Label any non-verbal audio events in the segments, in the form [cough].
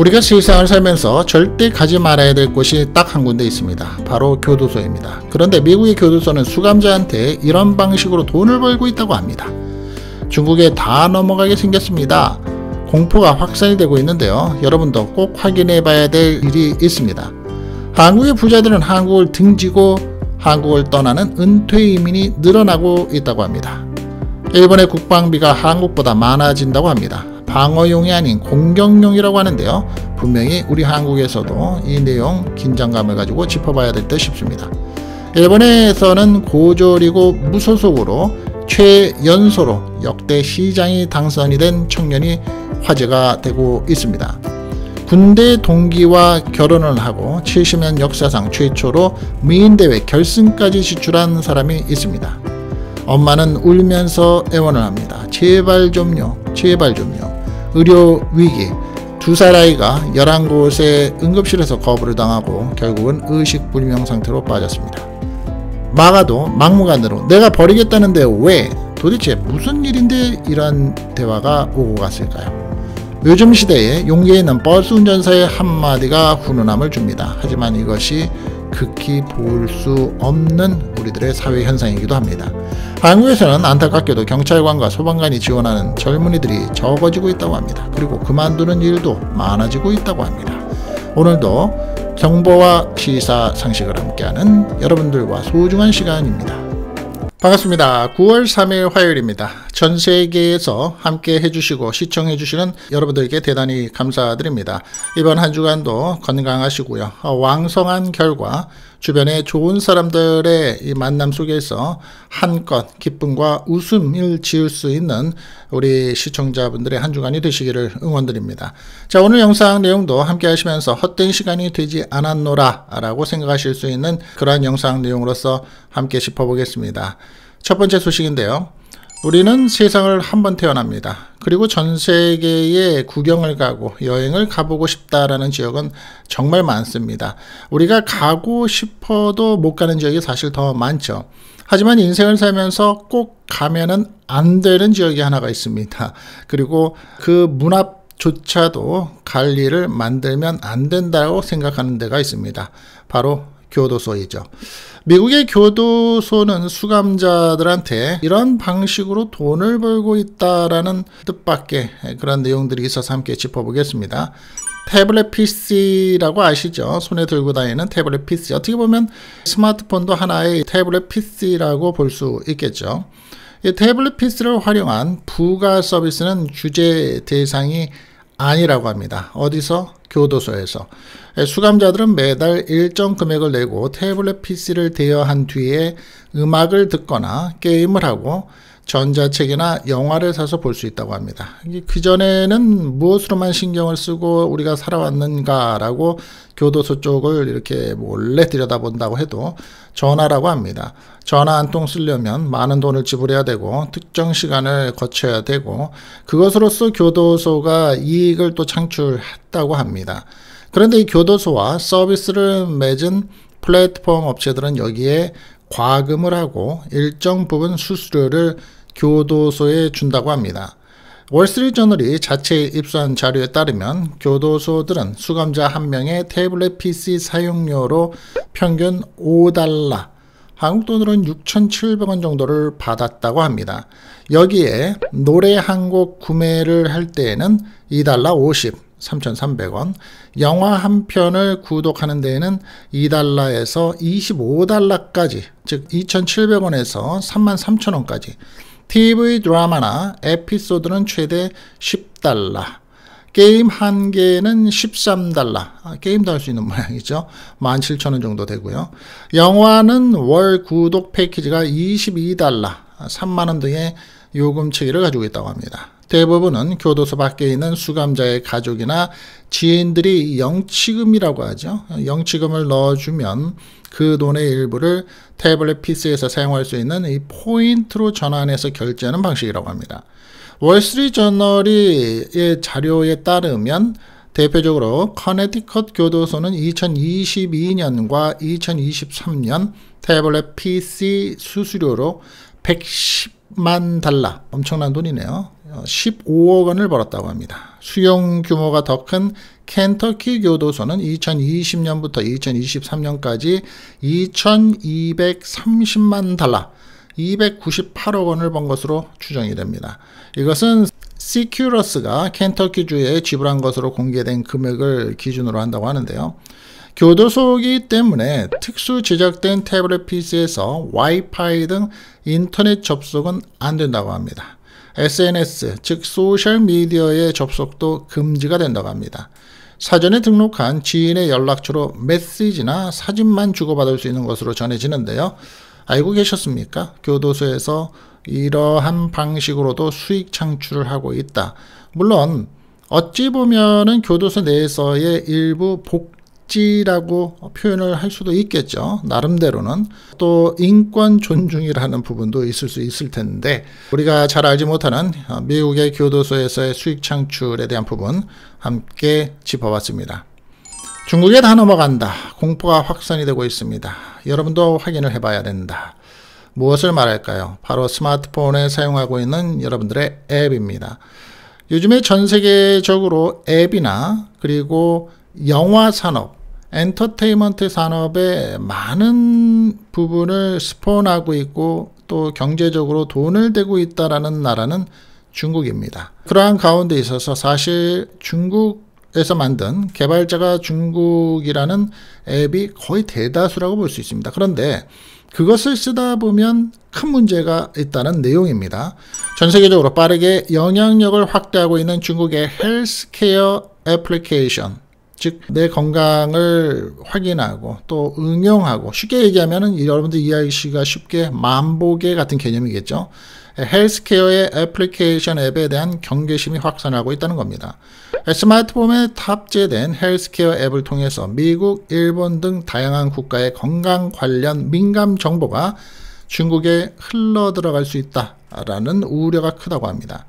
우리가 세상을 살면서 절대 가지 말아야 될 곳이 딱 한 군데 있습니다. 바로 교도소입니다. 그런데 미국의 교도소는 수감자한테 이런 방식으로 돈을 벌고 있다고 합니다. 중국에 다 넘어가게 생겼습니다. 공포가 확산이 되고 있는데요. 여러분도 꼭 확인해 봐야 될 일이 있습니다. 한국의 부자들은 한국을 등지고 한국을 떠나는 은퇴 이민이 늘어나고 있다고 합니다. 일본의 국방비가 한국보다 많아진다고 합니다. 방어용이 아닌 공격용이라고 하는데요. 분명히 우리 한국에서도 이 내용 긴장감을 가지고 짚어봐야 될 듯 싶습니다. 일본에서는 고졸이고 무소속으로 최연소로 역대 시장이 당선이 된 청년이 화제가 되고 있습니다. 군대 동기와 결혼을 하고 70년 역사상 최초로 미인대회 결승까지 진출한 사람이 있습니다. 엄마는 울면서 애원을 합니다. 제발 좀요, 제발 좀요. 의료 위기, 두 살 아이가 11곳의 응급실에서 거부를 당하고 결국은 의식불명 상태로 빠졌습니다. 막아도 막무가내로 내가 버리겠다는데 왜? 도대체 무슨 일인데 이런 대화가 오고 갔을까요? 요즘 시대에 용기 있는 버스 운전사의 한마디가 훈훈함을 줍니다. 하지만 이것이 극히 볼 수 없는 우리들의 사회 현상이기도 합니다. 한국에서는 안타깝게도 경찰관과 소방관이 지원하는 젊은이들이 적어지고 있다고 합니다. 그리고 그만두는 일도 많아지고 있다고 합니다. 오늘도 정보와 시사 상식을 함께하는 여러분들과 소중한 시간입니다. 반갑습니다. 9월 3일 화요일입니다. 전 세계에서 함께 해주시고 시청해주시는 여러분들께 대단히 감사드립니다. 이번 한 주간도 건강하시고요. 왕성한 결과 주변에 좋은 사람들의 이 만남 속에서 한껏 기쁨과 웃음을 지을 수 있는 우리 시청자분들의 한 주간이 되시기를 응원드립니다. 자, 오늘 영상 내용도 함께 하시면서 헛된 시간이 되지 않았노라 라고 생각하실 수 있는 그러한 영상 내용으로서 함께 짚어보겠습니다. 첫 번째 소식인데요. 우리는 세상을 한 번 태어납니다. 그리고 전 세계에 구경을 가고 여행을 가보고 싶다라는 지역은 정말 많습니다. 우리가 가고 싶어도 못 가는 지역이 사실 더 많죠. 하지만 인생을 살면서 꼭 가면은 안 되는 지역이 하나가 있습니다. 그리고 그 문 앞조차도 갈 일을 만들면 안 된다고 생각하는 데가 있습니다. 바로 교도소이죠. 미국의 교도소는 수감자들한테 이런 방식으로 돈을 벌고 있다라는 뜻밖의 그런 내용들이 있어서 함께 짚어보겠습니다. 태블릿 PC라고 아시죠? 손에 들고 다니는 태블릿 PC. 어떻게 보면 스마트폰도 하나의 태블릿 PC라고 볼 수 있겠죠. 이 태블릿 PC를 활용한 부가 서비스는 규제 대상이 아니라고 합니다. 어디서? 교도소에서. 수감자들은 매달 일정 금액을 내고 태블릿 PC를 대여한 뒤에 음악을 듣거나 게임을 하고 전자책이나 영화를 사서 볼 수 있다고 합니다. 그전에는 무엇으로만 신경을 쓰고 우리가 살아왔는가라고 교도소 쪽을 이렇게 몰래 들여다본다고 해도 전화라고 합니다. 전화 한 통 쓰려면 많은 돈을 지불해야 되고 특정 시간을 거쳐야 되고 그것으로서 교도소가 이익을 또 창출했다고 합니다. 그런데 이 교도소와 서비스를 맺은 플랫폼 업체들은 여기에 과금을 하고 일정 부분 수수료를 교도소에 준다고 합니다. 월스트리트저널이 자체 입수한 자료에 따르면 교도소들은 수감자 한 명의 태블릿 PC 사용료로 평균 5달러, 한국 돈으로는 6,700원 정도를 받았다고 합니다. 여기에 노래 한 곡 구매를 할 때에는 2달러 50, 3,300원, 영화 한 편을 구독하는 데에는 2달러에서 25달러까지, 즉 2,700원에서 33,000원까지 TV 드라마나 에피소드는 최대 10달러. 게임 한 개는 13달러. 아, 게임도 할 수 있는 모양이죠. 17,000원 정도 되고요. 영화는 월 구독 패키지가 22달러, 3만원 등의 요금 체계를 가지고 있다고 합니다. 대부분은 교도소 밖에 있는 수감자의 가족이나 지인들이 영치금이라고 하죠. 영치금을 넣어주면 그 돈의 일부를 태블릿 PC에서 사용할 수 있는 이 포인트로 전환해서 결제하는 방식이라고 합니다. 월스트리트 저널의 자료에 따르면 대표적으로 커네티컷 교도소는 2022년과 2023년 태블릿 PC 수수료로 110만 달러 엄청난 돈이네요. 15억 원을 벌었다고 합니다. 수용 규모가 더 큰 켄터키 교도소는 2020년부터 2023년까지 2230만 달러, 298억 원을 번 것으로 추정이 됩니다. 이것은 시큐러스가 켄터키주에 지불한 것으로 공개된 금액을 기준으로 한다고 하는데요. 교도소이기 때문에 특수 제작된 태블릿 PC에서 와이파이 등 인터넷 접속은 안 된다고 합니다. SNS, 즉 소셜미디어의 접속도 금지가 된다고 합니다. 사전에 등록한 지인의 연락처로 메시지나 사진만 주고받을 수 있는 것으로 전해지는데요. 알고 계셨습니까? 교도소에서 이러한 방식으로도 수익 창출을 하고 있다. 물론 어찌 보면은 교도소 내에서의 일부 복 복지라고 표현을 할 수도 있겠죠. 나름대로는 또 인권 존중이라는 부분도 있을 수 있을 텐데 우리가 잘 알지 못하는 미국의 교도소에서의 수익 창출에 대한 부분 함께 짚어봤습니다. 중국에 다 넘어간다. 공포가 확산이 되고 있습니다. 여러분도 확인을 해봐야 된다. 무엇을 말할까요? 바로 스마트폰에 사용하고 있는 여러분들의 앱입니다. 요즘에 전 세계적으로 앱이나 그리고 영화 산업, 엔터테인먼트 산업의 많은 부분을 스폰하고 있고 또 경제적으로 돈을 대고 있다라는 나라는 중국입니다. 그러한 가운데 있어서 사실 중국에서 만든 개발자가 중국이라는 앱이 거의 대다수라고 볼 수 있습니다. 그런데 그것을 쓰다 보면 큰 문제가 있다는 내용입니다. 전 세계적으로 빠르게 영향력을 확대하고 있는 중국의 헬스케어 애플리케이션 즉, 내 건강을 확인하고 또 응용하고 쉽게 얘기하면은 여러분들 이해하기가 쉽게 만보계 같은 개념이겠죠. 헬스케어의 애플리케이션 앱에 대한 경계심이 확산하고 있다는 겁니다. 스마트폰에 탑재된 헬스케어 앱을 통해서 미국, 일본 등 다양한 국가의 건강 관련 민감 정보가 중국에 흘러 들어갈 수 있다라는 우려가 크다고 합니다.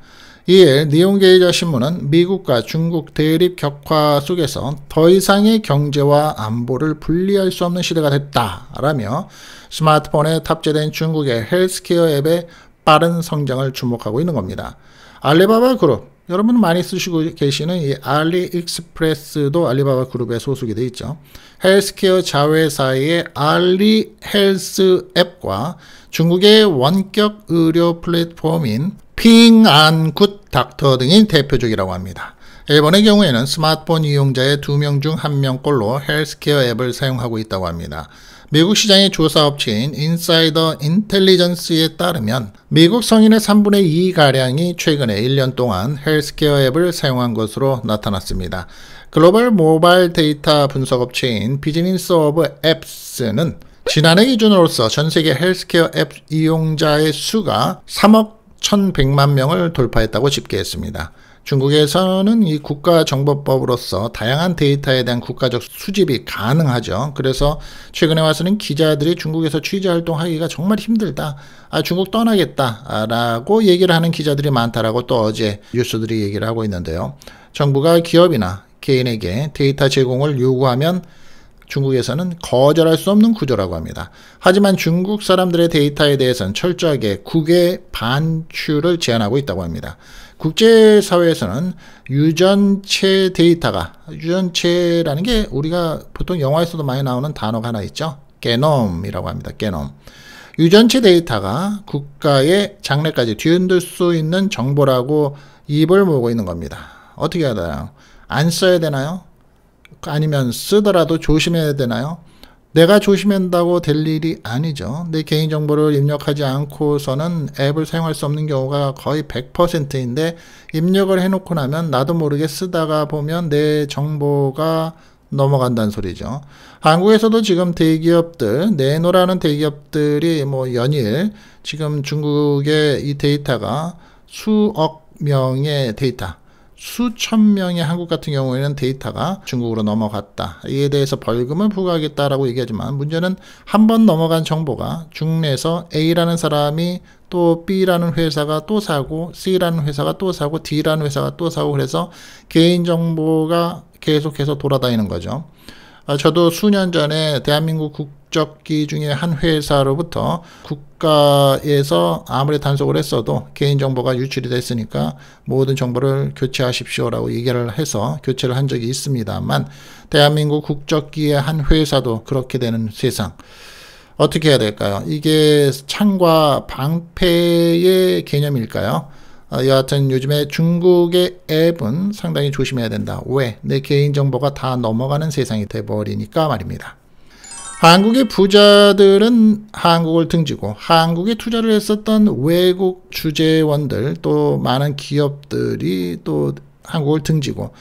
이에 니혼게이자이 신문은 미국과 중국 대립 격화 속에서 더 이상의 경제와 안보를 분리할 수 없는 시대가 됐다라며 스마트폰에 탑재된 중국의 헬스케어 앱의 빠른 성장을 주목하고 있는 겁니다. 알리바바 그룹 여러분 많이 쓰시고 계시는 이 알리익스프레스도 알리바바 그룹에 소속이 되어 있죠. 헬스케어 자회사의 알리헬스 앱과 중국의 원격 의료 플랫폼인 핑안 굿닥터 등이 대표적이라고 합니다. 일본의 경우에는 스마트폰 이용자의 2명 중 1명꼴로 헬스케어 앱을 사용하고 있다고 합니다. 미국 시장의 조사업체인 인사이더 인텔리전스에 따르면 미국 성인의 3분의 2가량이 최근에 1년 동안 헬스케어 앱을 사용한 것으로 나타났습니다. 글로벌 모바일 데이터 분석업체인 비즈니스 오브 앱스는 지난해 기준으로서 전 세계 헬스케어 앱 이용자의 수가 3억 1100만 명을 돌파했다고 집계했습니다. 중국에서는 이 국가정보법으로서 다양한 데이터에 대한 국가적 수집이 가능하죠. 그래서 최근에 와서는 기자들이 중국에서 취재 활동하기가 정말 힘들다. 아, 중국 떠나겠다라고 얘기를 하는 기자들이 많다라고 또 어제 뉴스들이 얘기를 하고 있는데요. 정부가 기업이나 개인에게 데이터 제공을 요구하면 중국에서는 거절할 수 없는 구조라고 합니다. 하지만 중국 사람들의 데이터에 대해서는 철저하게 국외 반출을 제한하고 있다고 합니다. 국제사회에서는 유전체 데이터가 유전체라는 게 우리가 보통 영화에서도 많이 나오는 단어가 하나 있죠. 게놈이라고 합니다. 게놈. 유전체 데이터가 국가의 장래까지 뒤흔들 수 있는 정보라고 입을 모으고 있는 겁니다. 어떻게 되나요? 안 써야 되나요? 아니면 쓰더라도 조심해야 되나요? 내가 조심한다고 될 일이 아니죠. 내 개인정보를 입력하지 않고서는 앱을 사용할 수 없는 경우가 거의 100%인데 입력을 해놓고 나면 나도 모르게 쓰다가 보면 내 정보가 넘어간다는 소리죠. 한국에서도 지금 대기업들, 내노라는 대기업들이 뭐 연일 지금 중국의 이 데이터가 수억 명의 데이터, 수천 명의 한국 같은 경우에는 데이터가 중국으로 넘어갔다. 이에 대해서 벌금을 부과하겠다라고 얘기하지만 문제는 한 번 넘어간 정보가 중내에서 A라는 사람이 또 B라는 회사가 또 사고 C라는 회사가 또 사고 D라는 회사가 또 사고 그래서 개인 정보가 계속해서 돌아다니는 거죠. 아, 저도 수년 전에 대한민국 국적기 중에 한 회사로부터 국가에서 아무리 단속을 했어도 개인정보가 유출이 됐으니까 모든 정보를 교체하십시오라고 얘기를 해서 교체를 한 적이 있습니다만 대한민국 국적기의 한 회사도 그렇게 되는 세상. 어떻게 해야 될까요? 이게 창과 방패의 개념일까요? 어, 여하튼 요즘에 중국의 앱은 상당히 조심해야 된다. 왜? 내 개인정보가 다 넘어가는 세상이 돼버리니까 말입니다. 한국의 부자들은 한국을 등지고 한국에 투자를 했었던 외국 주재원들 또 많은 기업들이 또 한국을 등지고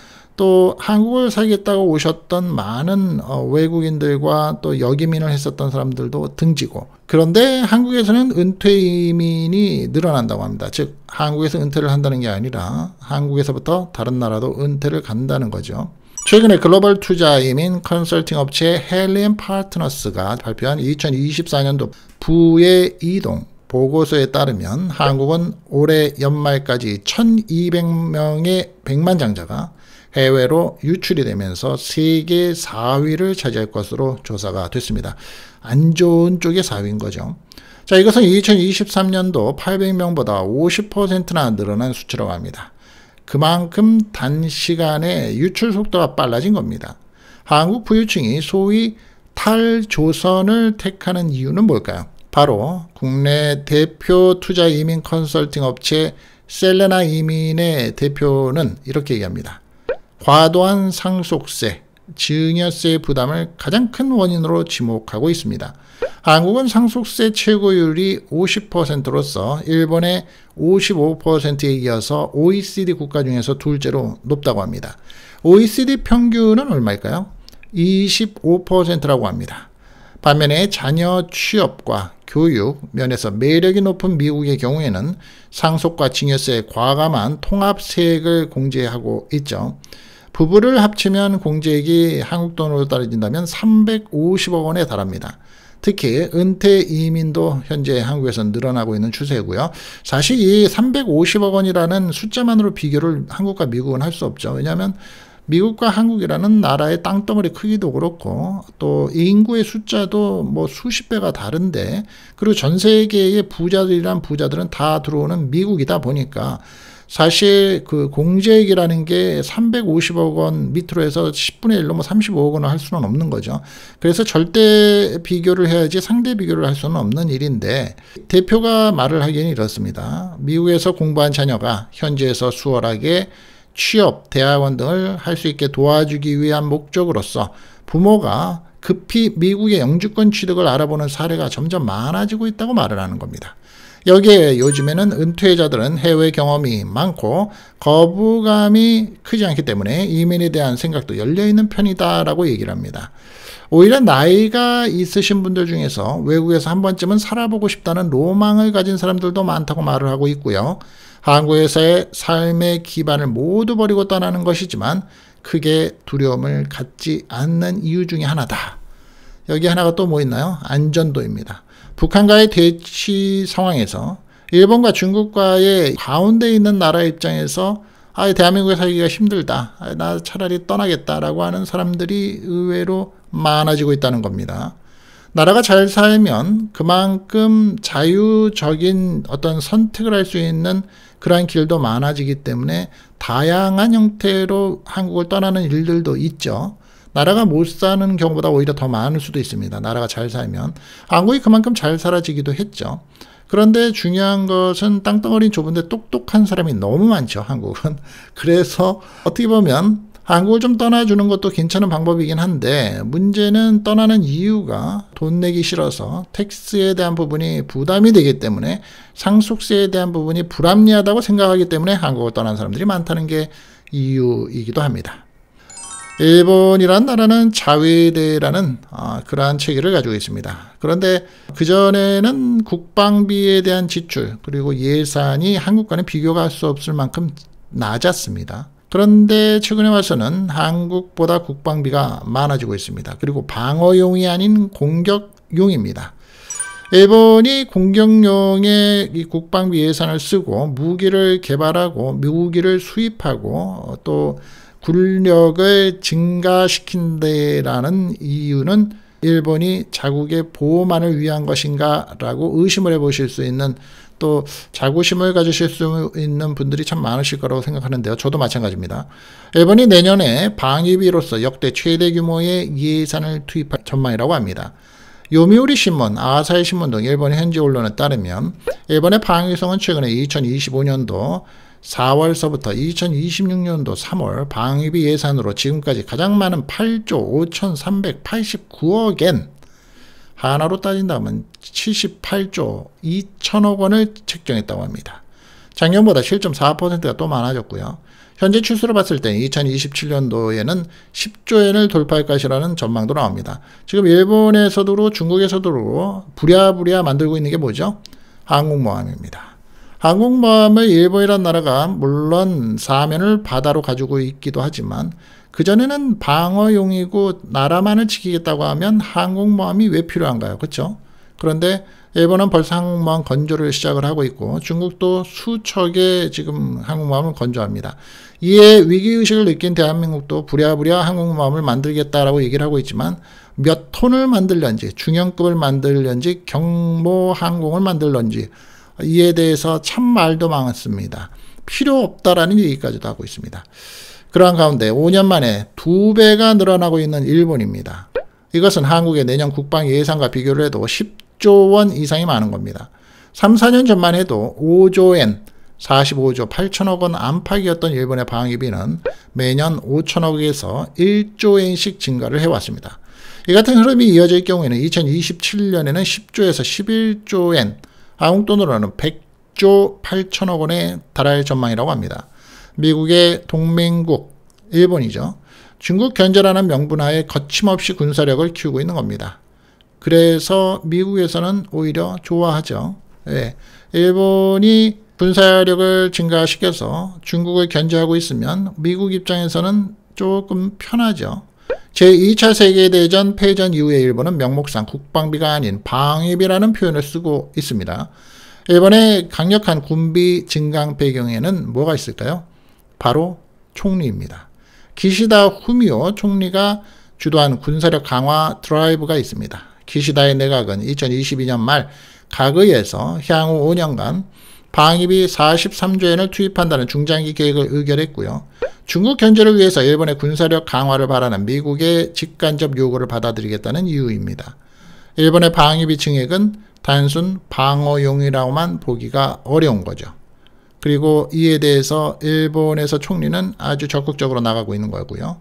또 한국을 살겠다고 오셨던 많은 어, 외국인들과 또 여기민을 했었던 사람들도 등지고 그런데 한국에서는 은퇴 이민이 늘어난다고 합니다. 즉 한국에서 은퇴를 한다는 게 아니라 한국에서부터 다른 나라도 은퇴를 간다는 거죠. 최근에 글로벌 투자 이민 컨설팅 업체 헬리엔 파트너스가 발표한 2024년도 부의 이동 보고서에 따르면 한국은 올해 연말까지 1200명의 백만장자가 해외로 유출이 되면서 세계 4위를 차지할 것으로 조사가 됐습니다. 안 좋은 쪽의 4위인 거죠. 자, 이것은 2023년도 800명보다 50%나 늘어난 수치라고 합니다. 그만큼 단시간에 유출 속도가 빨라진 겁니다. 한국 부유층이 소위 탈조선을 택하는 이유는 뭘까요? 바로 국내 대표 투자 이민 컨설팅 업체 셀레나 이민의 대표는 이렇게 얘기합니다. 과도한 상속세, 증여세 부담을 가장 큰 원인으로 지목하고 있습니다. 한국은 상속세 최고율이 50%로서 일본의 55%에 이어서 OECD 국가 중에서 둘째로 높다고 합니다. OECD 평균은 얼마일까요? 25%라고 합니다. 반면에 자녀 취업과 교육 면에서 매력이 높은 미국의 경우에는 상속과 증여세의 과감한 통합 세액을 공제하고 있죠. 부부를 합치면 공제액이 한국 돈으로 따져진다면 350억 원에 달합니다. 특히 은퇴 이민도 현재 한국에서 늘어나고 있는 추세고요. 사실 이 350억 원이라는 숫자만으로 비교를 한국과 미국은 할 수 없죠. 왜냐하면 미국과 한국이라는 나라의 땅덩어리 크기도 그렇고 또 인구의 숫자도 뭐 수십 배가 다른데 그리고 전 세계의 부자들이란 부자들은 다 들어오는 미국이다 보니까 사실 그 공제액이라는 게 350억 원 밑으로 해서 10분의 1로 뭐 35억 원을 할 수는 없는 거죠. 그래서 절대 비교를 해야지 상대 비교를 할 수는 없는 일인데 대표가 말을 하기는 이렇습니다. 미국에서 공부한 자녀가 현지에서 수월하게 취업, 대학원 등을 할 수 있게 도와주기 위한 목적으로서 부모가 급히 미국의 영주권 취득을 알아보는 사례가 점점 많아지고 있다고 말을 하는 겁니다. 여기에 요즘에는 은퇴자들은 해외 경험이 많고 거부감이 크지 않기 때문에 이민에 대한 생각도 열려있는 편이다라고 얘기를 합니다. 오히려 나이가 있으신 분들 중에서 외국에서 한 번쯤은 살아보고 싶다는 로망을 가진 사람들도 많다고 말을 하고 있고요. 한국에서의 삶의 기반을 모두 버리고 떠나는 것이지만 크게 두려움을 갖지 않는 이유 중에 하나다. 여기 하나가 또 뭐 있나요? 안전도입니다. 북한과의 대치 상황에서 일본과 중국과의 가운데 있는 나라 입장에서 아, 대한민국에 살기가 힘들다. 아, 나 차라리 떠나겠다라고 하는 사람들이 의외로 많아지고 있다는 겁니다. 나라가 잘 살면 그만큼 자유적인 어떤 선택을 할 수 있는 그러한 길도 많아지기 때문에 다양한 형태로 한국을 떠나는 일들도 있죠. 나라가 못 사는 경우보다 오히려 더 많을 수도 있습니다. 나라가 잘 살면. 한국이 그만큼 잘 살아지기도 했죠. 그런데 중요한 것은 땅덩어리 좁은데 똑똑한 사람이 너무 많죠, 한국은. [laughs] 그래서 어떻게 보면 한국을 좀 떠나주는 것도 괜찮은 방법이긴 한데 문제는 떠나는 이유가 돈 내기 싫어서 텍스에 대한 부분이 부담이 되기 때문에 상속세에 대한 부분이 불합리하다고 생각하기 때문에 한국을 떠난 사람들이 많다는 게 이유이기도 합니다. 일본이란 나라는 자위대라는 아, 그러한 체계를 가지고 있습니다. 그런데 그전에는 국방비에 대한 지출 그리고 예산이 한국과는 비교가 할 수 없을 만큼 낮았습니다. 그런데 최근에 와서는 한국보다 국방비가 많아지고 있습니다. 그리고 방어용이 아닌 공격용입니다. 일본이 공격용의 이 국방비 예산을 쓰고 무기를 개발하고 무기를 수입하고 또 군력을 증가시킨다라는 이유는 일본이 자국의 보호만을 위한 것인가라고 의심을 해보실 수 있는 또 자부심을 가지실 수 있는 분들이 참 많으실 거라고 생각하는데요. 저도 마찬가지입니다. 일본이 내년에 방위비로서 역대 최대 규모의 예산을 투입할 전망이라고 합니다. 요미우리 신문, 아사히 신문 등 일본 현지 언론에 따르면 일본의 방위성은 최근에 2025년도 4월서부터 2026년도 3월 방위비 예산으로 지금까지 가장 많은 8조 5,389억 엔 하나로 따진다면 78조 2천억 원을 책정했다고 합니다. 작년보다 7.4%가 또 많아졌고요. 현재 추수를 봤을 때 2027년도에는 10조엔을 돌파할 것이라는 전망도 나옵니다. 지금 일본에서도 중국에서도 부랴부랴 만들고 있는 게 뭐죠? 항공모함입니다. 항공모함을 일본이란 나라가 물론 사면을 바다로 가지고 있기도 하지만 그전에는 방어용이고 나라만을 지키겠다고 하면 항공모함이 왜 필요한가요? 그렇죠? 그런데 일본은 벌써 항공모함 건조를 시작을 하고 있고 중국도 수척의 지금 항공모함을 건조합니다. 이에 위기의식을 느낀 대한민국도 부랴부랴 항공모함을 만들겠다라고 얘기를 하고 있지만 몇 톤을 만들는지 중형급을 만들는지 경모 항공을 만들는지 이에 대해서 참 말도 많습니다. 필요 없다라는 얘기까지도 하고 있습니다. 그러한 가운데 5년 만에 두 배가 늘어나고 있는 일본입니다. 이것은 한국의 내년 국방 예산과 비교를 해도 10조 원 이상이 많은 겁니다. 3, 4년 전만 해도 5조엔 45조 8천억 원 안팎이었던 일본의 방위비는 매년 5천억에서 1조엔씩 증가를 해왔습니다. 이 같은 흐름이 이어질 경우에는 2027년에는 10조에서 11조엔, 한국 돈으로는 100조 8천억 원에 달할 전망이라고 합니다. 미국의 동맹국 일본이죠. 중국 견제라는 명분하에 거침없이 군사력을 키우고 있는 겁니다. 그래서 미국에서는 오히려 좋아하죠. 네. 일본이 군사력을 증가시켜서 중국을 견제하고 있으면 미국 입장에서는 조금 편하죠. 제2차 세계대전 패전 이후에 일본은 명목상 국방비가 아닌 방위비라는 표현을 쓰고 있습니다. 일본의 강력한 군비 증강 배경에는 뭐가 있을까요? 바로 총리입니다. 기시다 후미오 총리가 주도한 군사력 강화 드라이브가 있습니다. 기시다의 내각은 2022년 말 각의에서 향후 5년간 방위비 43조엔을 투입한다는 중장기 계획을 의결했고요. 중국 견제를 위해서 일본의 군사력 강화를 바라는 미국의 직간접 요구를 받아들이겠다는 이유입니다. 일본의 방위비 증액은 단순 방어용이라고만 보기가 어려운 거죠. 그리고 이에 대해서 일본에서 총리는 아주 적극적으로 나가고 있는 거고요.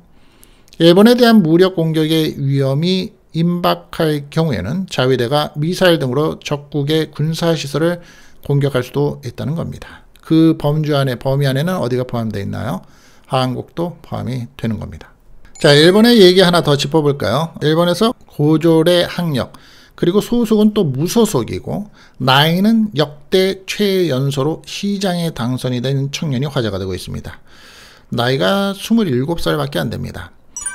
일본에 대한 무력 공격의 위험이 임박할 경우에는 자위대가 미사일 등으로 적국의 군사시설을 공격할 수도 있다는 겁니다. 그 범주 안에 범위 안에는 어디가 포함되어 있나요? 한국도 포함이 되는 겁니다. 자, 일본의 얘기 하나 더 짚어볼까요? 일본에서 고졸의 학력, 그리고 소속은 또 무소속이고 나이는 역대 최연소로 시장에 당선이 된 청년이 화제가 되고 있습니다. 나이가 27살밖에 안 됩니다.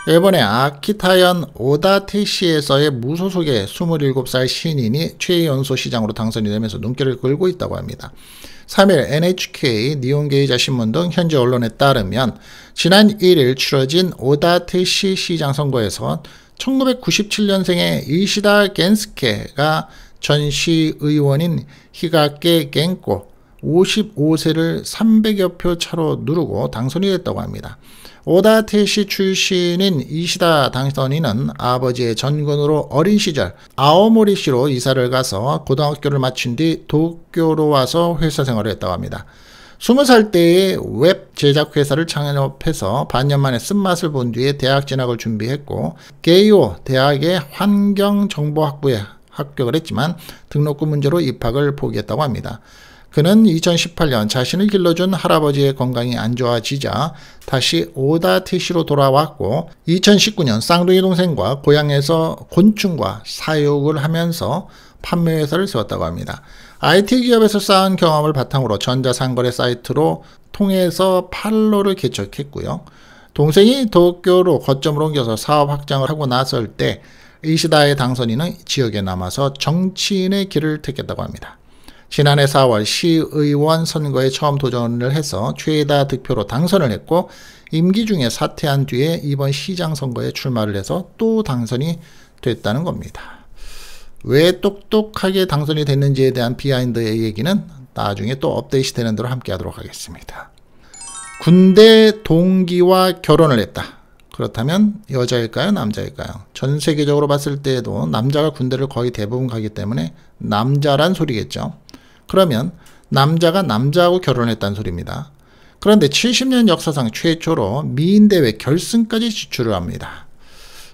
일본의 아키타현 오다테시에서의 무소속의 27살 신인이 최연소 시장으로 당선이 되면서 눈길을 끌고 있다고 합니다. 3일 NHK, 니온게이자 신문 등 현지 언론에 따르면 지난 1일 치러진 오다테시 시장 선거에서 1997년생의 이시다 겐스케가 전시 의원인 히가케 겐코 55세를 300여 표 차로 누르고 당선이 됐다고 합니다. 오다테시 출신인 이시다 당선인은 아버지의 전근으로 어린 시절 아오모리시로 이사를 가서 고등학교를 마친 뒤 도쿄로 와서 회사 생활을 했다고 합니다. 20살 때에 웹 제작 회사를 창업해서 반년 만에 쓴맛을 본 뒤에 대학 진학을 준비했고 게이오 대학의 환경정보학부에 합격을 했지만 등록금 문제로 입학을 포기했다고 합니다. 그는 2018년 자신을 길러준 할아버지의 건강이 안 좋아지자 다시 오다티시로 돌아왔고 2019년 쌍둥이 동생과 고향에서 곤충과 사육을 하면서 판매 회사를 세웠다고 합니다. IT 기업에서 쌓은 경험을 바탕으로 전자상거래 사이트로 통해서 팔로를 개척했고요. 동생이 도쿄로 거점을 옮겨서 사업 확장을 하고 나설 때 이시다의 당선인은 지역에 남아서 정치인의 길을 택했다고 합니다. 지난해 4월 시의원 선거에 처음 도전을 해서 최다 득표로 당선을 했고 임기 중에 사퇴한 뒤에 이번 시장 선거에 출마를 해서 또 당선이 됐다는 겁니다. 왜 똑똑하게 당선이 됐는지에 대한 비하인드의 얘기는 나중에 또 업데이트 되는 대로 함께 하도록 하겠습니다. 군대 동기와 결혼을 했다. 그렇다면 여자일까요? 남자일까요? 전 세계적으로 봤을 때에도 남자가 군대를 거의 대부분 가기 때문에 남자란 소리겠죠. 그러면 남자가 남자하고 결혼했다는 소리입니다. 그런데 70년 역사상 최초로 미인대회 결승까지 진출을 합니다.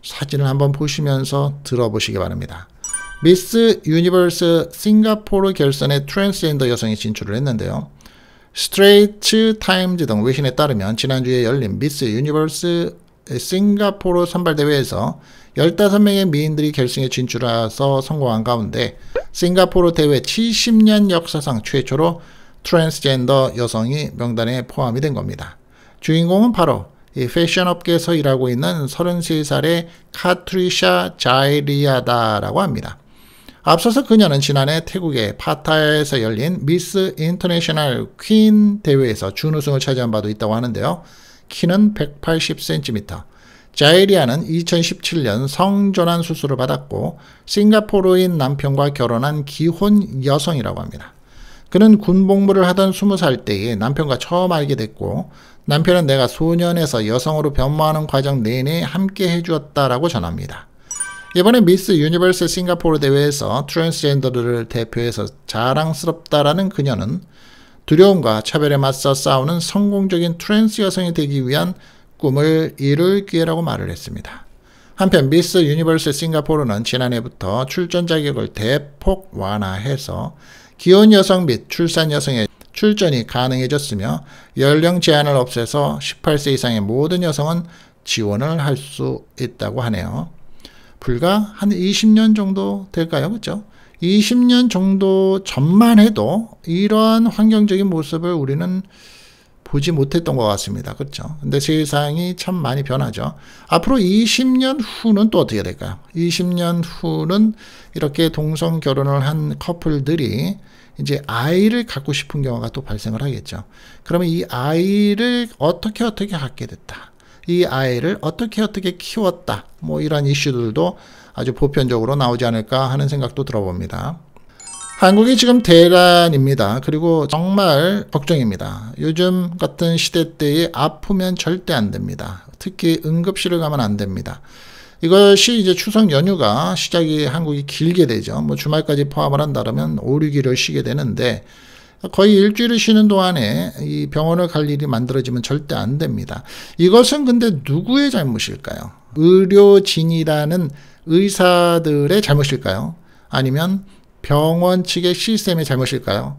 사진을 한번 보시면서 들어보시기 바랍니다. 미스 유니버스 싱가포르 결선에 트랜스젠더 여성이 진출을 했는데요. 스트레이트 타임즈 등 외신에 따르면 지난주에 열린 미스 유니버스 싱가포르 선발대회에서 15명의 미인들이 결승에 진출해서 성공한 가운데 싱가포르 대회 70년 역사상 최초로 트랜스젠더 여성이 명단에 포함이 된 겁니다. 주인공은 바로 이 패션 업계에서 일하고 있는 33살의 카트리샤 자이리아다라고 합니다. 앞서서 그녀는 지난해 태국의 파타야에서 열린 미스 인터내셔널 퀸 대회에서 준우승을 차지한 바도 있다고 하는데요. 키는 180cm. 자이리아는 2017년 성전환 수술을 받았고 싱가포르인 남편과 결혼한 기혼 여성이라고 합니다. 그는 군복무를 하던 20살 때에 남편과 처음 알게 됐고 남편은 내가 소년에서 여성으로 변모하는 과정 내내 함께 해주었다라고 전합니다. 이번에 미스 유니버스 싱가포르 대회에서 트랜스젠더를 대표해서 자랑스럽다라는 그녀는 두려움과 차별에 맞서 싸우는 성공적인 트랜스 여성이 되기 위한 꿈을 이룰 기회라고 말을 했습니다. 한편 미스 유니버스 싱가포르는 지난해부터 출전 자격을 대폭 완화해서 기혼 여성 및 출산 여성의 출전이 가능해졌으며 연령 제한을 없애서 18세 이상의 모든 여성은 지원을 할 수 있다고 하네요. 불과 한 20년 정도 될까요? 그렇죠? 20년 정도 전만 해도 이러한 환경적인 모습을 우리는 보지 못했던 것 같습니다. 그렇죠? 근데 세상이 참 많이 변하죠. 앞으로 20년 후는 또 어떻게 될까요? 20년 후는 이렇게 동성 결혼을 한 커플들이 이제 아이를 갖고 싶은 경우가 또 발생을 하겠죠. 그러면 이 아이를 어떻게 어떻게 갖게 됐다. 이 아이를 어떻게 어떻게 키웠다. 뭐 이런 이슈들도 아주 보편적으로 나오지 않을까 하는 생각도 들어봅니다. 한국이 지금 대란입니다. 그리고 정말 걱정입니다. 요즘 같은 시대 때에 아프면 절대 안 됩니다. 특히 응급실을 가면 안 됩니다. 이것이 이제 추석 연휴가 시작이 한국이 길게 되죠. 뭐 주말까지 포함을 한다면 5, 6일을 쉬게 되는데 거의 일주일을 쉬는 동안에 이 병원을 갈 일이 만들어지면 절대 안 됩니다. 이것은 근데 누구의 잘못일까요? 의료진이라는 의사들의 잘못일까요? 아니면 병원 측의 시스템의 잘못일까요?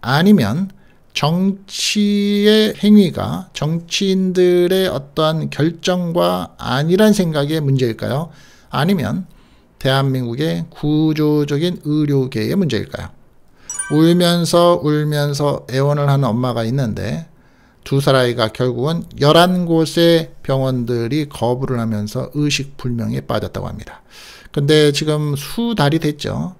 아니면 정치의 행위가 정치인들의 어떠한 결정과 아니란 생각의 문제일까요? 아니면 대한민국의 구조적인 의료계의 문제일까요? 울면서 울면서 애원을 하는 엄마가 있는데 두 살아이가 결국은 11곳의 병원들이 거부를 하면서 의식불명에 빠졌다고 합니다. 근데 지금 수 달이 됐죠.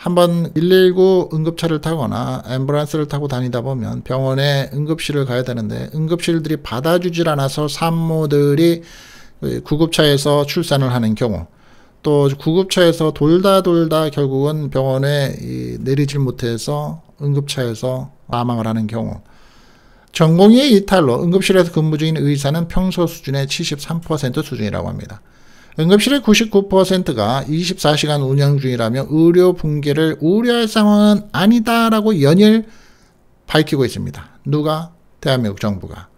한번 119 응급차를 타거나 앰뷸런스를 타고 다니다 보면 병원에 응급실을 가야 되는데 응급실들이 받아주질 않아서 산모들이 구급차에서 출산을 하는 경우 또 구급차에서 돌다 돌다 결국은 병원에 내리질 못해서 응급차에서 사망을 하는 경우 전공의 이탈로 응급실에서 근무 중인 의사는 평소 수준의 73% 수준이라고 합니다. 응급실의 99%가 24시간 운영 중이라며 의료 붕괴를 우려할 상황은 아니다라고 연일 밝히고 있습니다. 누가? 대한민국 정부가.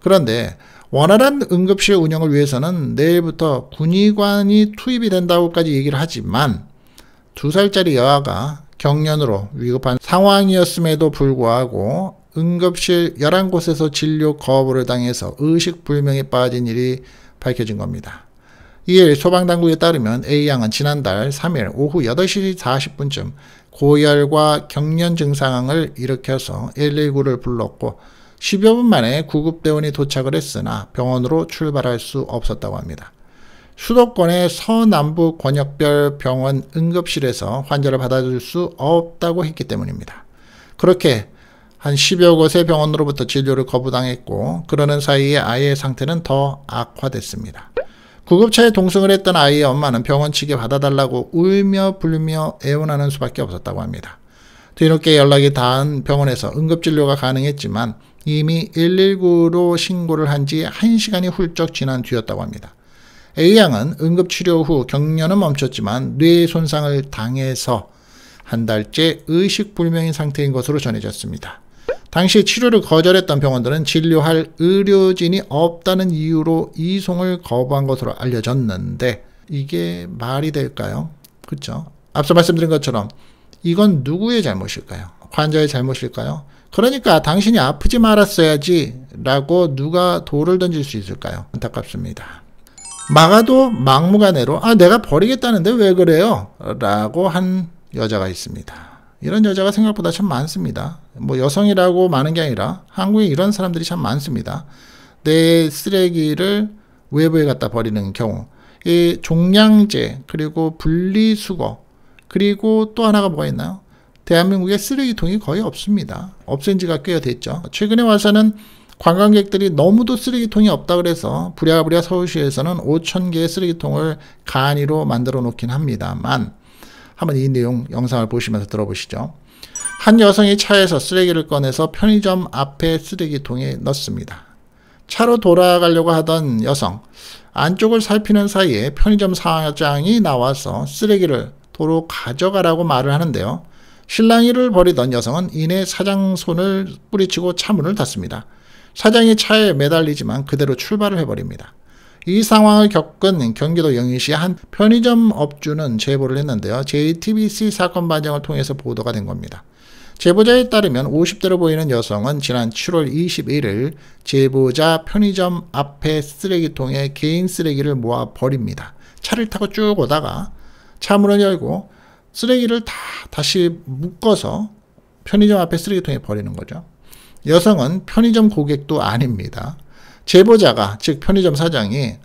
그런데 원활한 응급실 운영을 위해서는 내일부터 군의관이 투입이 된다고까지 얘기를 하지만 두 살짜리 여아가 경련으로 위급한 상황이었음에도 불구하고 응급실 11곳에서 진료 거부를 당해서 의식불명에 빠진 일이 밝혀진 겁니다. 이에 소방당국에 따르면 A양은 지난달 3일 오후 8시 40분쯤 고열과 경련 증상을 일으켜서 119를 불렀고 10여 분 만에 구급대원이 도착을 했으나 병원으로 출발할 수 없었다고 합니다. 수도권의 서남부 권역별 병원 응급실에서 환자를 받아줄 수 없다고 했기 때문입니다. 그렇게 한 10여 곳의 병원으로부터 진료를 거부당했고 그러는 사이에 아이의 상태는 더 악화됐습니다. 구급차에 동승을 했던 아이의 엄마는 병원 측에 받아달라고 울며 불며 애원하는 수밖에 없었다고 합니다. 뒤늦게 연락이 닿은 병원에서 응급진료가 가능했지만 이미 119로 신고를 한 지 1시간이 훌쩍 지난 뒤였다고 합니다. A양은 응급치료 후 경련은 멈췄지만 뇌 손상을 당해서 한 달째 의식불명인 상태인 것으로 전해졌습니다. 당시 치료를 거절했던 병원들은 진료할 의료진이 없다는 이유로 이송을 거부한 것으로 알려졌는데 이게 말이 될까요? 그렇죠? 앞서 말씀드린 것처럼 이건 누구의 잘못일까요? 환자의 잘못일까요? 그러니까 당신이 아프지 말았어야지 라고 누가 돌을 던질 수 있을까요? 안타깝습니다. 막아도 막무가내로 아 내가 버리겠다는데 왜 그래요? 라고 한 여자가 있습니다. 이런 여자가 생각보다 참 많습니다. 뭐 여성이라고 많은 게 아니라 한국에 이런 사람들이 참 많습니다. 내 쓰레기를 외부에 갖다 버리는 경우, 이 종량제 그리고 분리수거 그리고 또 하나가 뭐가 있나요? 대한민국에 쓰레기통이 거의 없습니다. 없앤 지가 꽤 됐죠. 최근에 와서는 관광객들이 너무도 쓰레기통이 없다 그래서 부랴부랴 서울시에서는 5천 개의 쓰레기통을 간이로 만들어 놓긴 합니다만 한번 이 내용 영상을 보시면서 들어보시죠. 한 여성이 차에서 쓰레기를 꺼내서 편의점 앞에 쓰레기통에 넣습니다. 차로 돌아가려고 하던 여성, 안쪽을 살피는 사이에 편의점 사장이 나와서 쓰레기를 도로 가져가라고 말을 하는데요. 실랑이를 벌이던 여성은 이내 사장 손을 뿌리치고 차 문을 닫습니다. 사장이 차에 매달리지만 그대로 출발을 해버립니다. 이 상황을 겪은 경기도 영희시 한 편의점 업주는 제보를 했는데요. JTBC 사건 반영을 통해서 보도가 된 겁니다. 제보자에 따르면 50대로 보이는 여성은 지난 7월 21일 제보자 편의점 앞에 쓰레기통에 개인 쓰레기를 모아 버립니다. 차를 타고 쭉 오다가 차문을 열고 쓰레기를 다 다시 묶어서 편의점 앞에 쓰레기통에 버리는 거죠. 여성은 편의점 고객도 아닙니다. 제보자가 즉 편의점 사장이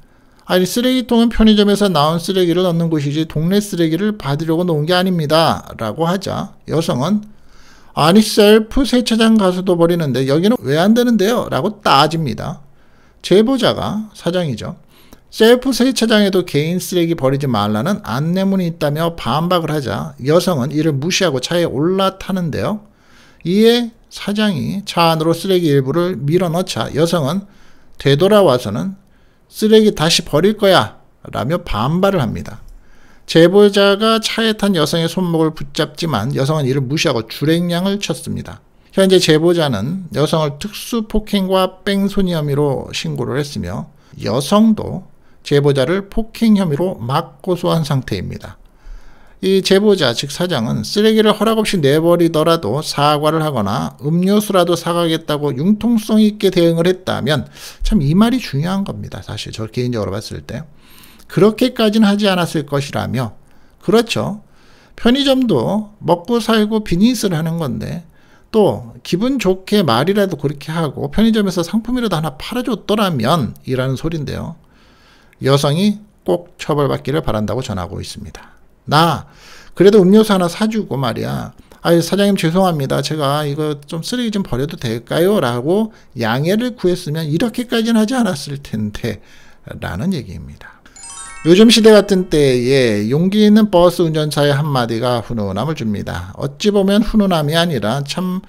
아니 쓰레기통은 편의점에서 나온 쓰레기를 넣는 곳이지 동네 쓰레기를 받으려고 놓은 게 아닙니다. 라고 하자 여성은 아니 셀프 세차장 가서도 버리는데 여기는 왜 안 되는데요? 라고 따집니다. 제보자가 사장이죠. 셀프 세차장에도 개인 쓰레기 버리지 말라는 안내문이 있다며 반박을 하자 여성은 이를 무시하고 차에 올라타는데요. 이에 사장이 차 안으로 쓰레기 일부를 밀어넣자 여성은 되돌아와서는 쓰레기 다시 버릴 거야 라며 반발을 합니다. 제보자가 차에 탄 여성의 손목을 붙잡지만 여성은 이를 무시하고 주행량을 쳤습니다. 현재 제보자는 여성을 특수 폭행과 뺑소니 혐의로 신고를 했으며 여성도 제보자를 폭행 혐의로 막 고소한 상태입니다. 이 제보자 즉 사장은 쓰레기를 허락 없이 내버리더라도 사과를 하거나 음료수라도 사가겠다고 융통성 있게 대응을 했다면 참 이 말이 중요한 겁니다. 사실 저 개인적으로 봤을 때 그렇게까지는 하지 않았을 것이라며 그렇죠. 편의점도 먹고 살고 비즈니스를 하는 건데 또 기분 좋게 말이라도 그렇게 하고 편의점에서 상품이라도 하나 팔아줬더라면 이라는 소린데요. 여성이 꼭 처벌받기를 바란다고 전하고 있습니다. 나 그래도 음료수 하나 사주고 말이야. 아 사장님 죄송합니다. 제가 이거 좀 쓰레기 좀 버려도 될까요? 라고 양해를 구했으면 이렇게까지는 하지 않았을 텐데 라는 얘기입니다. 요즘 시대 같은 때에 용기 있는 버스 운전사의 한마디가 훈훈함을 줍니다. 어찌 보면 훈훈함이 아니라 참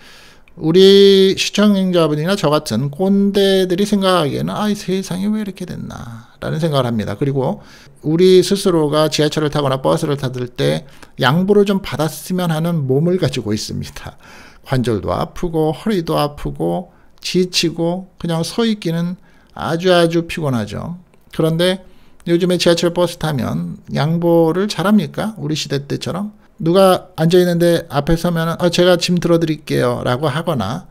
우리 시청자분이나 저 같은 꼰대들이 생각하기에는 아, 이 세상이 왜 이렇게 됐나 라는 생각을 합니다. 그리고 우리 스스로가 지하철을 타거나 버스를 타들 때 양보를 좀 받았으면 하는 몸을 가지고 있습니다. 관절도 아프고 허리도 아프고 지치고 그냥 서 있기는 아주 아주 피곤하죠. 그런데 요즘에 지하철 버스 타면 양보를 잘합니까? 우리 시대 때처럼? 누가 앉아 있는데 앞에 서면 어, 제가 짐 들어 드릴게요 라고 하거나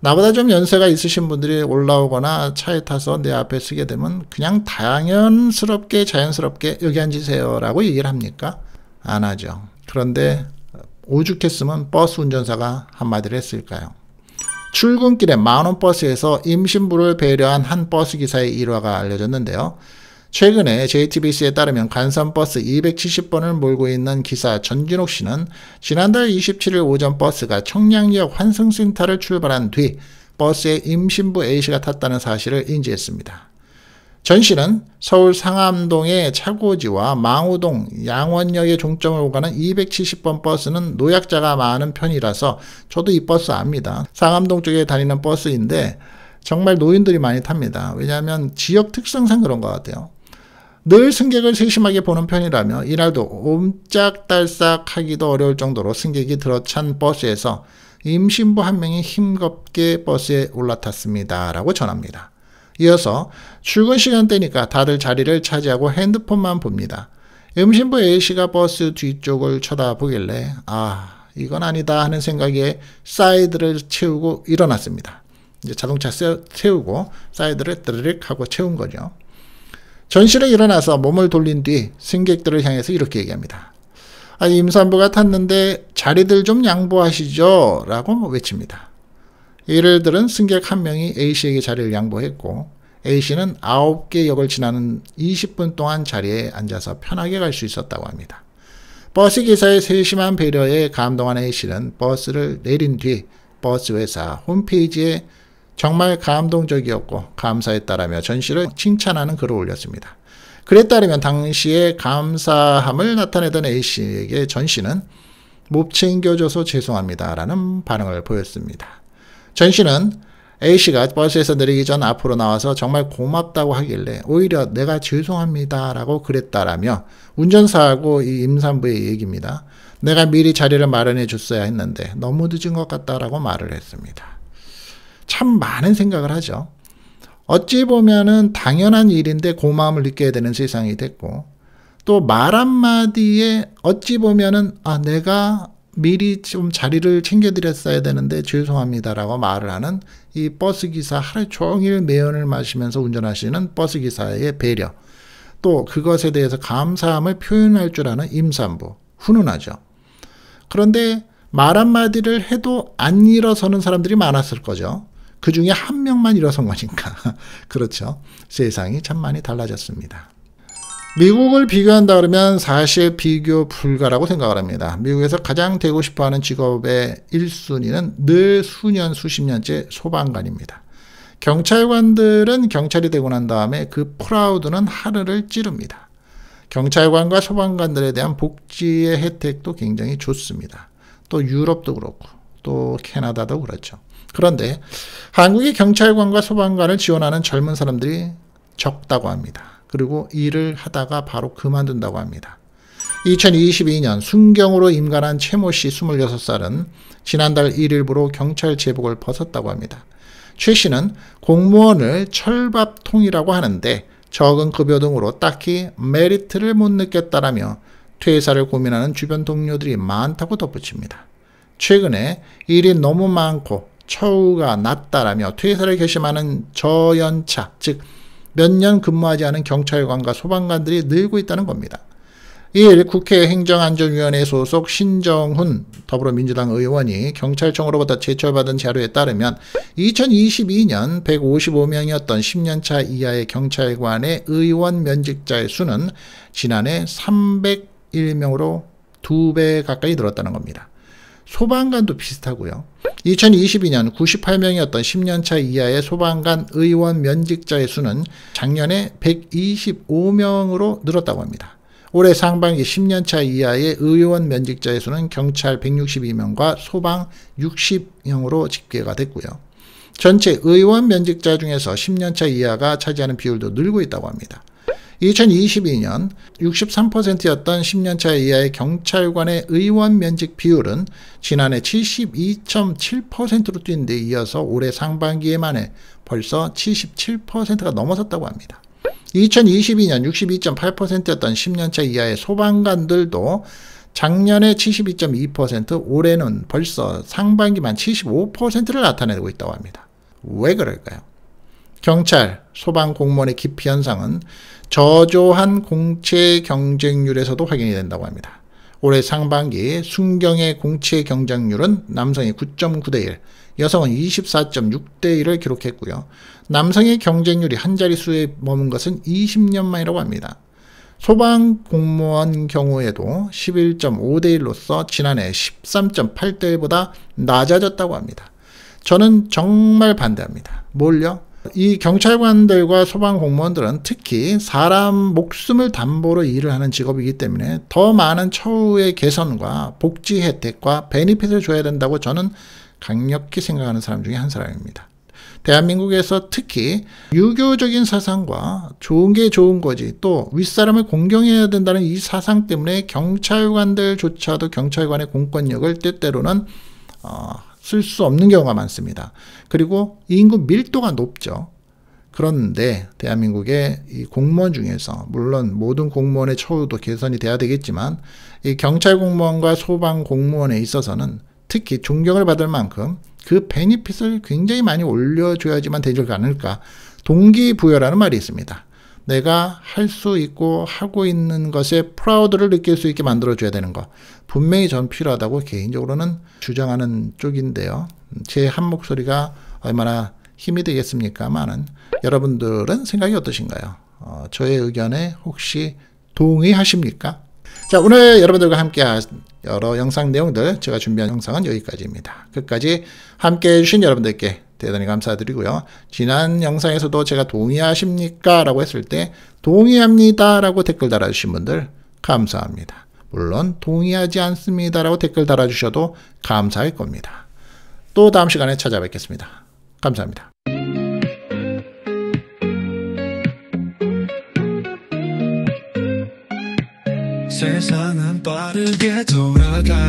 나보다 좀 연세가 있으신 분들이 올라오거나 차에 타서 내 앞에 쓰게 되면 그냥 당연스럽게 자연스럽게 여기 앉으세요 라고 얘기를 합니까? 안 하죠. 그런데 오죽했으면 버스 운전사가 한마디를 했을까요? 출근길에 만원 버스에서 임신부를 배려한 한 버스 기사의 일화가 알려졌는데요. 최근에 JTBC에 따르면 간선버스 270번을 몰고 있는 기사 전진옥 씨는 지난달 27일 오전 버스가 청량리역 환승센터를 출발한 뒤 버스에 임신부 A씨가 탔다는 사실을 인지했습니다. 전 씨는 서울 상암동의 차고지와 망우동 양원역의 종점을 오가는 270번 버스는 노약자가 많은 편이라서 저도 이 버스 압니다. 상암동 쪽에 다니는 버스인데 정말 노인들이 많이 탑니다. 왜냐하면 지역 특성상 그런 것 같아요. 늘 승객을 세심하게 보는 편이라며 이날도 옴짝달싹 하기도 어려울 정도로 승객이 들어찬 버스에서 임신부 한 명이 힘겹게 버스에 올라탔습니다. 라고 전합니다. 이어서 출근 시간대니까 다들 자리를 차지하고 핸드폰만 봅니다. 임신부 A씨가 버스 뒤쪽을 쳐다보길래 아 이건 아니다 하는 생각에 사이드를 채우고 일어났습니다. 이제 자동차 세우고 사이드를 드르륵 하고 채운 거죠. 전실에 일어나서 몸을 돌린 뒤 승객들을 향해서 이렇게 얘기합니다. 아, 임산부가 탔는데 자리들 좀 양보하시죠. 라고 외칩니다. 얘기를 들은 승객 한 명이 A씨에게 자리를 양보했고 A씨는 9개 역을 지나는 20분 동안 자리에 앉아서 편하게 갈 수 있었다고 합니다. 버스 기사의 세심한 배려에 감동한 A씨는 버스를 내린 뒤 버스 회사 홈페이지에 정말 감동적이었고 감사했다라며 전씨를 칭찬하는 글을 올렸습니다. 글에 따르면 당시에 감사함을 나타내던 A씨에게 전씨는 못 챙겨줘서 죄송합니다라는 반응을 보였습니다. 전씨는 A씨가 버스에서 내리기 전 앞으로 나와서 정말 고맙다고 하길래 오히려 내가 죄송합니다라고 그랬다라며 운전사하고 이 임산부의 얘기입니다. 내가 미리 자리를 마련해 줬어야 했는데 너무 늦은 것 같다라고 말을 했습니다. 참 많은 생각을 하죠. 어찌 보면은 당연한 일인데 고마움을 느껴야 되는 세상이 됐고 또 말 한마디에 어찌 보면은 아 내가 미리 좀 자리를 챙겨드렸어야 되는데 죄송합니다라고 말을 하는 이 버스 기사 하루 종일 매연을 마시면서 운전하시는 버스 기사의 배려 또 그것에 대해서 감사함을 표현할 줄 아는 임산부 훈훈하죠. 그런데 말 한마디를 해도 안 일어서는 사람들이 많았을 거죠. 그 중에 한 명만 일어선 거니까. [laughs] 그렇죠. 세상이 참 많이 달라졌습니다. 미국을 비교한다 그러면 사실 비교 불가라고 생각을 합니다. 미국에서 가장 되고 싶어 하는 직업의 1순위는 늘 수년, 수십 년째 소방관입니다. 경찰관들은 경찰이 되고 난 다음에 그 프라우드는 하늘을 찌릅니다. 경찰관과 소방관들에 대한 복지의 혜택도 굉장히 좋습니다. 또 유럽도 그렇고 또 캐나다도 그렇죠. 그런데 한국의 경찰관과 소방관을 지원하는 젊은 사람들이 적다고 합니다. 그리고 일을 하다가 바로 그만둔다고 합니다. 2022년 순경으로 임관한 최모 씨 26살은 지난달 1일부로 경찰 제복을 벗었다고 합니다. 최 씨는 공무원을 철밥통이라고 하는데 적은 급여 등으로 딱히 메리트를 못 느꼈다라며 퇴사를 고민하는 주변 동료들이 많다고 덧붙입니다. 최근에 일이 너무 많고 처우가 낮다라며 퇴사를 결심하는 저연차, 즉 몇 년 근무하지 않은 경찰관과 소방관들이 늘고 있다는 겁니다. 이일 국회 행정안전위원회 소속 신정훈 더불어민주당 의원이 경찰청으로부터 제출받은 자료에 따르면 2022년 155명이었던 10년차 이하의 경찰관의 의원 면직자의 수는 지난해 301명으로 2배 가까이 늘었다는 겁니다. 소방관도 비슷하고요. 2022년 98명이었던 10년차 이하의 소방관 의원 면직자의 수는 작년에 125명으로 늘었다고 합니다. 올해 상반기 10년차 이하의 의원 면직자의 수는 경찰 162명과 소방 60명으로 집계가 됐고요. 전체 의원 면직자 중에서 10년차 이하가 차지하는 비율도 늘고 있다고 합니다. 2022년 63%였던 10년차 이하의 경찰관의 의원 면직 비율은 지난해 72.7%로 뛴 데 이어서 올해 상반기에만 해 벌써 77%가 넘어섰다고 합니다. 2022년 62.8%였던 10년차 이하의 소방관들도 작년에 72.2%, 올해는 벌써 상반기만 75%를 나타내고 있다고 합니다. 왜 그럴까요? 경찰, 소방 공무원의 기피 현상은 저조한 공채 경쟁률에서도 확인이 된다고 합니다. 올해 상반기 순경의 공채 경쟁률은 남성이 9.9대 1, 여성은 24.6대 1을 기록했고요. 남성의 경쟁률이 한 자릿수에 머문 것은 20년 만이라고 합니다. 소방 공무원 경우에도 11.5대 1로서 지난해 13.8대 1보다 낮아졌다고 합니다. 저는 정말 반대합니다. 뭘요? 이 경찰관들과 소방 공무원들은 특히 사람 목숨을 담보로 일을 하는 직업이기 때문에 더 많은 처우의 개선과 복지 혜택과 베니핏을 줘야 된다고 저는 강력히 생각하는 사람 중에 한 사람입니다. 대한민국에서 특히 유교적인 사상과 좋은 게 좋은 거지 또 윗사람을 공경해야 된다는 이 사상 때문에 경찰관들조차도 경찰관의 공권력을 때때로는 어, 쓸 수 없는 경우가 많습니다. 그리고 인구 밀도가 높죠. 그런데 대한민국의 이 공무원 중에서 물론 모든 공무원의 처우도 개선이 돼야 되겠지만 이 경찰 공무원과 소방 공무원에 있어서는 특히 존경을 받을 만큼 그 베니핏을 굉장히 많이 올려줘야지만 되지 않을까. 동기부여라는 말이 있습니다. 내가 할 수 있고 하고 있는 것에 프라우드를 느낄 수 있게 만들어줘야 되는 것. 분명히 전 필요하다고 개인적으로는 주장하는 쪽인데요. 제 한 목소리가 얼마나 힘이 되겠습니까만은 여러분들은 생각이 어떠신가요? 어, 저의 의견에 혹시 동의하십니까? 자, 오늘 여러분들과 함께 할 여러 영상 내용들 제가 준비한 영상은 여기까지입니다. 끝까지 함께 해주신 여러분들께 대단히 감사드리고요. 지난 영상에서도 제가 동의하십니까? 라고 했을 때 동의합니다. 라고 댓글 달아주신 분들 감사합니다. 물론 동의하지 않습니다. 라고 댓글 달아주셔도 감사할 겁니다. 또 다음 시간에 찾아뵙겠습니다. 감사합니다. 세상은 빠르게 돌아가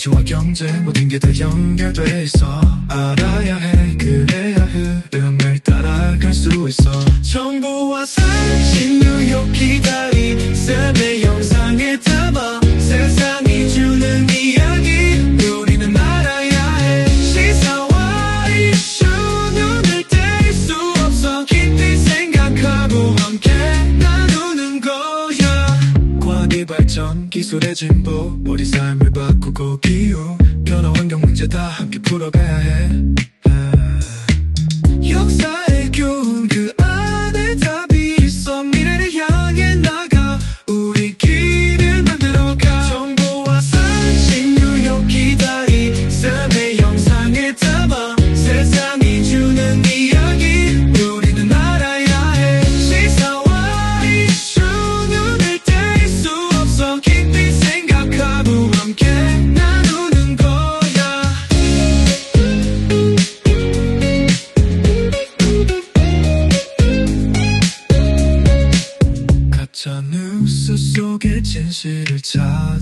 정치와 경제 모든 게 다 연결돼 있어. 알아야 해 그래야 흐름을 따라갈 수 있어. 정보와 사실 뉴욕 기다리 쌤의 영상에 담아 세상이 주는 이야기. 우리는 알아야 해. 시사와 이슈 눈을 뗄 수 없어. 깊이 생각하고 함께 나누는 거야. 과학의 발전 기술의 진보 우리 삶을 다함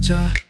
진실